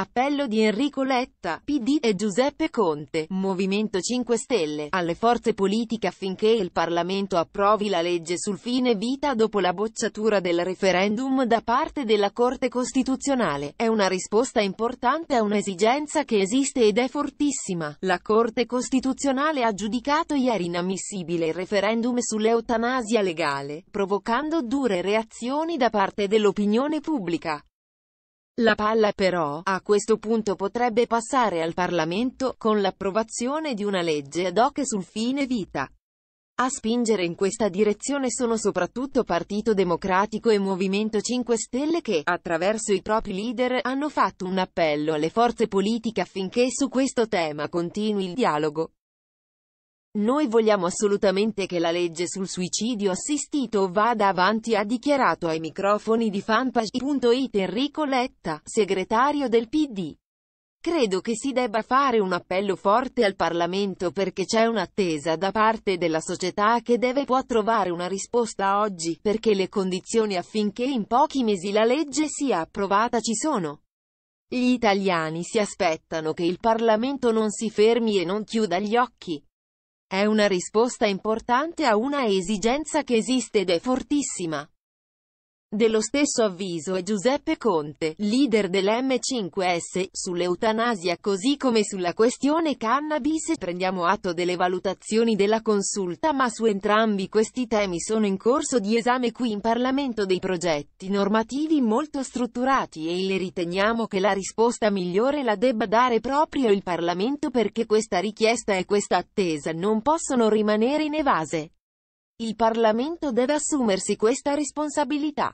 appello di Enrico Letta, PD, e Giuseppe Conte, Movimento 5 Stelle, alle forze politiche affinché il Parlamento approvi la legge sul fine vita dopo la bocciatura del referendum da parte della Corte Costituzionale. È una risposta importante a un'esigenza che esiste ed è fortissima. La Corte Costituzionale ha giudicato ieri inammissibile il referendum sull'eutanasia legale, provocando dure reazioni da parte dell'opinione pubblica. La palla però, a questo punto potrebbe passare al Parlamento, con l'approvazione di una legge ad hoc sul fine vita. A spingere in questa direzione sono soprattutto Partito Democratico e Movimento 5 Stelle che, attraverso i propri leader, hanno fatto un appello alle forze politiche affinché su questo tema continui il dialogo. Noi vogliamo assolutamente che la legge sul suicidio assistito vada avanti ha dichiarato ai microfoni di fanpage.it Enrico Letta, segretario del PD. Credo che si debba fare un appello forte al Parlamento perché c'è un'attesa da parte della società che deve può trovare una risposta oggi, perché le condizioni affinché in pochi mesi la legge sia approvata ci sono. Gli italiani si aspettano che il Parlamento non si fermi e non chiuda gli occhi. È una risposta importante a una esigenza che esiste ed è fortissima. Dello stesso avviso è Giuseppe Conte, leader dell'M5S, sull'eutanasia così come sulla questione cannabis. Prendiamo atto delle valutazioni della consulta ma su entrambi questi temi sono in corso di esame qui in Parlamento dei progetti normativi molto strutturati e le riteniamo che la risposta migliore la debba dare proprio il Parlamento perché questa richiesta e questa attesa non possono rimanere inevase. Il Parlamento deve assumersi questa responsabilità.